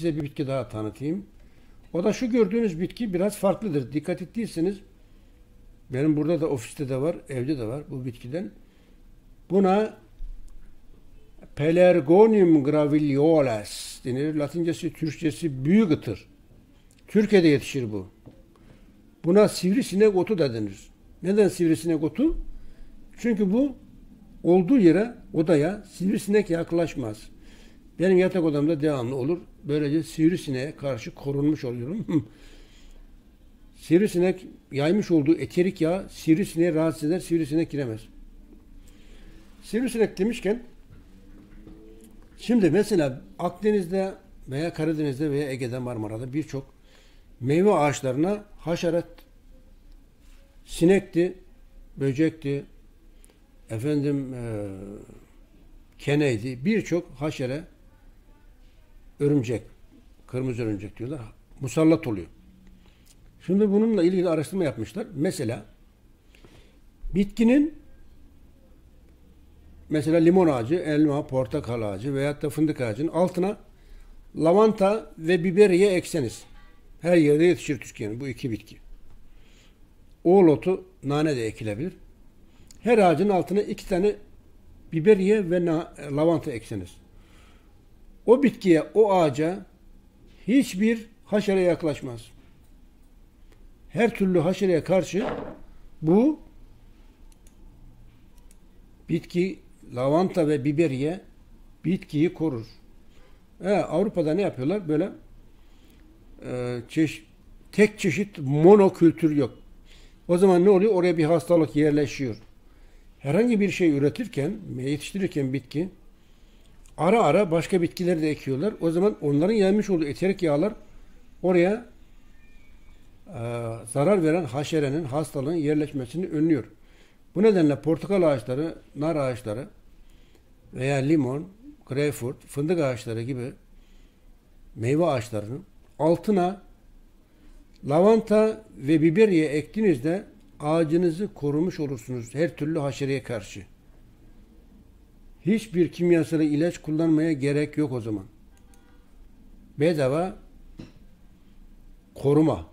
size bir bitki daha tanıtayım. O da şu gördüğünüz bitki biraz farklıdır. Dikkat ettiyseniz benim burada da ofiste de var, evde de var bu bitkiden. Buna Pelargonium gravilioles denir. Latincesi, Türkçesi büyük ıtır. Türkiye'de yetişir bu. Buna sivrisinek otu da denir. Neden sivrisinek otu? Çünkü bu olduğu yere, odaya sivrisinek yaklaşmaz. Benim yatak odamda devamlı olur. Böylece sivrisineğe karşı korunmuş oluyorum. sivrisinek yaymış olduğu eterik yağ sivrisineği rahatsız eder. Sivrisinek giremez. Sivrisinek demişken şimdi mesela Akdeniz'de veya Karadeniz'de veya Ege'de Marmara'da birçok meyve ağaçlarına haşerat sinekti, böcekti, efendim e, keneydi. Birçok haşere örümcek, kırmızı örümcek diyorlar. Musallat oluyor. Şimdi bununla ilgili araştırma yapmışlar. Mesela bitkinin mesela limon ağacı, elma, portakal ağacı veyahut da fındık ağacının altına lavanta ve biberiye ekseniz. Her yerde yetişir Türkiye'nin bu iki bitki. Oğul otu, nane de ekilebilir. Her ağacın altına iki tane biberiye ve lavanta ekseniz. O bitkiye, o ağaca hiçbir haşere yaklaşmaz. Her türlü haşereye karşı bu bitki, lavanta ve biberiye bitkiyi korur. E, Avrupa'da ne yapıyorlar? Böyle e, çeş, tek çeşit monokültür yok. O zaman ne oluyor? Oraya bir hastalık yerleşiyor. Herhangi bir şey üretirken, yetiştirirken bitki ara ara başka bitkileri de ekiyorlar. O zaman onların yaymış olduğu eterik yağlar oraya e, zarar veren haşerenin, hastalığın yerleşmesini önlüyor. Bu nedenle portakal ağaçları, nar ağaçları veya limon, greyfurt, fındık ağaçları gibi meyve ağaçlarının altına lavanta ve biberiye ektiğinizde ağacınızı korumuş olursunuz her türlü haşereye karşı. Hiçbir kimyasal ilaç kullanmaya gerek yok o zaman. Bedava koruma.